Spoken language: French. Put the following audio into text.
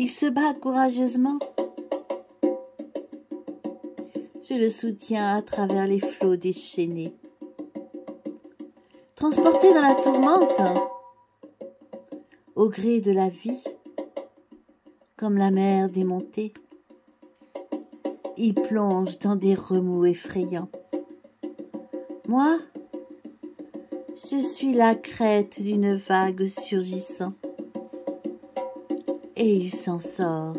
Il se bat courageusement. Je le soutiens à travers les flots déchaînés. Transporté dans la tourmente, au gré de la vie, comme la mer démontée, il plonge dans des remous effrayants. Moi, je suis la crête d'une vague surgissant, et il s'en sort